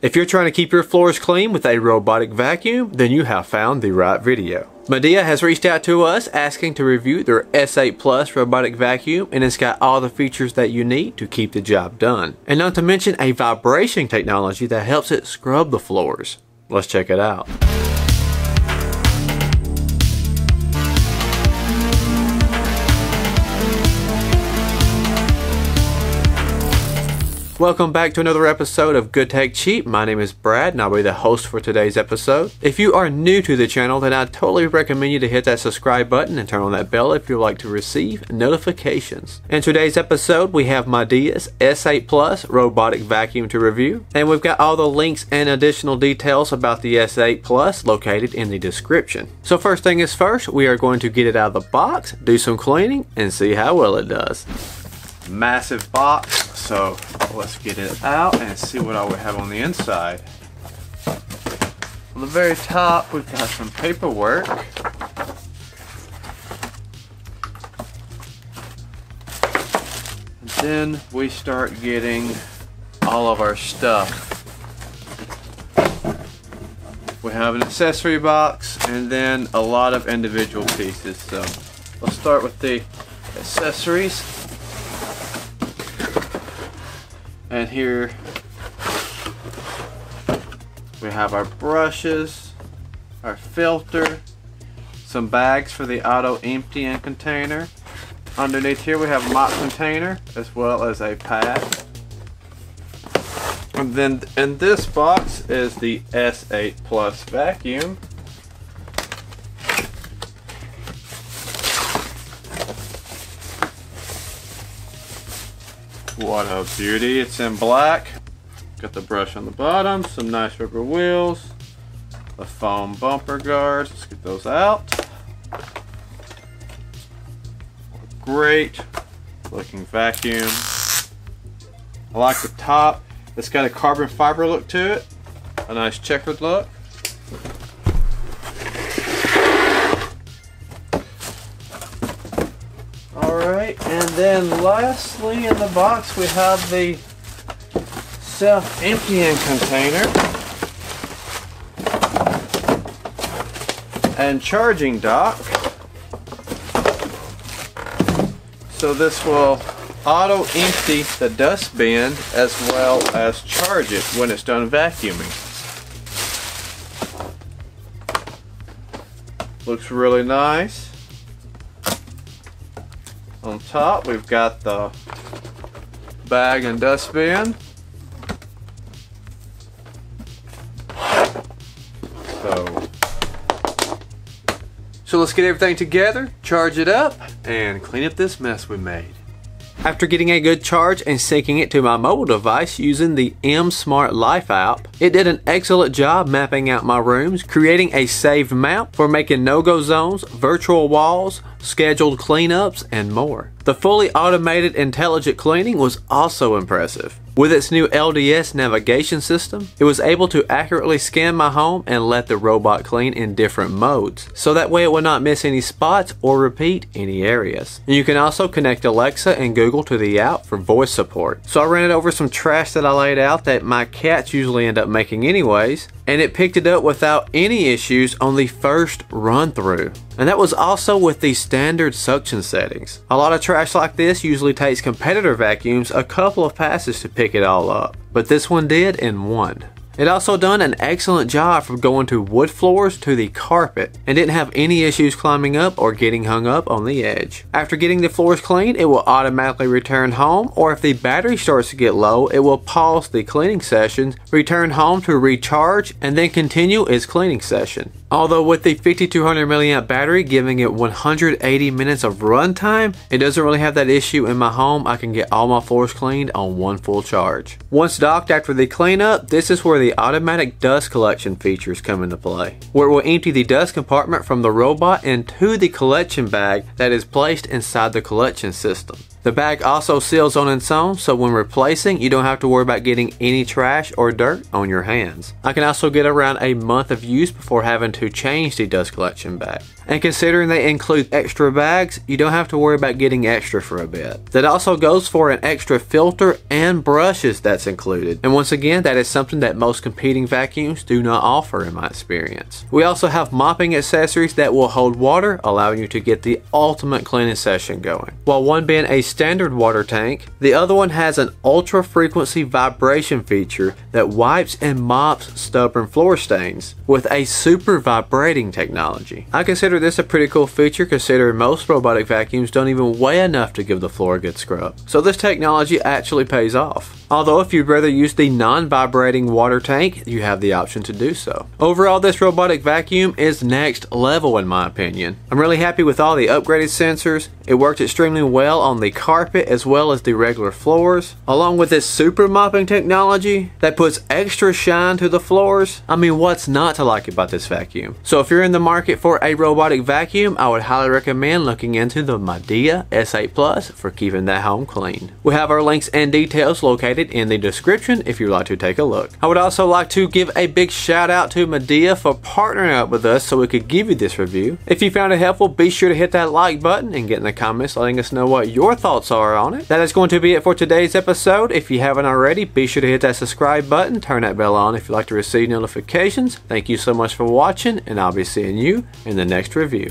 If you're trying to keep your floors clean with a robotic vacuum, then you have found the right video. Midea has reached out to us asking to review their S8 Plus robotic vacuum and it's got all the features that you need to keep the job done. And not to mention a vibration technology that helps it scrub the floors. Let's check it out. Welcome back to another episode of Good Tech Cheap. My name is Brad and I'll be the host for today's episode. If you are new to the channel, then I totally recommend you to hit that subscribe button and turn on that bell if you'd like to receive notifications. In today's episode, we have my Midea's S8 Plus robotic vacuum to review, and we've got all the links and additional details about the S8 Plus located in the description. So first thing is first, we are going to get it out of the box, do some cleaning, and see how well it does massive box. So let's get it out and see what all we have on the inside. On the very top we've got some paperwork. And then we start getting all of our stuff. We have an accessory box and then a lot of individual pieces. So let's start with the accessories and here we have our brushes, our filter, some bags for the auto emptying container. Underneath here we have a mop container as well as a pad. And then in this box is the S8 Plus vacuum. What a beauty. It's in black. Got the brush on the bottom, some nice rubber wheels, the foam bumper guards. Let's get those out. Great looking vacuum. I like the top. It's got a carbon fiber look to it. A nice checkered look. Then lastly in the box we have the self-emptying container and charging dock. So this will auto empty the dust bin as well as charge it when it's done vacuuming. Looks really nice. On top we've got the bag and dustbin. So, so let's get everything together, charge it up, and clean up this mess we made. After getting a good charge and syncing it to my mobile device using the M Smart Life app, it did an excellent job mapping out my rooms, creating a saved map for making no-go zones, virtual walls, scheduled cleanups, and more. The fully automated intelligent cleaning was also impressive. With its new LDS navigation system, it was able to accurately scan my home and let the robot clean in different modes, so that way it would not miss any spots or repeat any areas. You can also connect Alexa and Google to the app for voice support. So I ran it over some trash that I laid out that my cats usually end up making anyways, and it picked it up without any issues on the first run through. And that was also with the standard suction settings. A lot of trash like this usually takes competitor vacuums a couple of passes to pick it all up, but this one did in one. It also done an excellent job from going to wood floors to the carpet and didn't have any issues climbing up or getting hung up on the edge. After getting the floors cleaned, it will automatically return home or if the battery starts to get low, it will pause the cleaning session, return home to recharge, and then continue its cleaning session. Although with the 5200 mAh battery giving it 180 minutes of runtime, it doesn't really have that issue in my home. I can get all my floors cleaned on one full charge. Once docked after the cleanup, this is where the automatic dust collection features come into play, where it will empty the dust compartment from the robot into the collection bag that is placed inside the collection system. The bag also seals on its own, so when replacing, you don't have to worry about getting any trash or dirt on your hands. I can also get around a month of use before having to change the dust collection bag. And considering they include extra bags, you don't have to worry about getting extra for a bit. That also goes for an extra filter and brushes that's included. And once again, that is something that most competing vacuums do not offer in my experience. We also have mopping accessories that will hold water, allowing you to get the ultimate cleaning session going. While one being a standard water tank, the other one has an ultra frequency vibration feature that wipes and mops stubborn floor stains with a super vibrating technology. I consider this a pretty cool feature considering most robotic vacuums don't even weigh enough to give the floor a good scrub. So this technology actually pays off. Although if you'd rather use the non-vibrating water tank, you have the option to do so. Overall, this robotic vacuum is next level in my opinion. I'm really happy with all the upgraded sensors. It worked extremely well on the carpet as well as the regular floors. Along with this super mopping technology that puts extra shine to the floors. I mean, what's not to like about this vacuum? So if you're in the market for a robotic vacuum, I would highly recommend looking into the Midea S8 Plus for keeping that home clean. We have our links and details located in the description if you'd like to take a look. I would also like to give a big shout out to Midea for partnering up with us so we could give you this review. If you found it helpful, be sure to hit that like button and get in the comments letting us know what your thoughts are on it. That is going to be it for today's episode. If you haven't already, be sure to hit that subscribe button, turn that bell on if you'd like to receive notifications. Thank you so much for watching, and I'll be seeing you in the next review.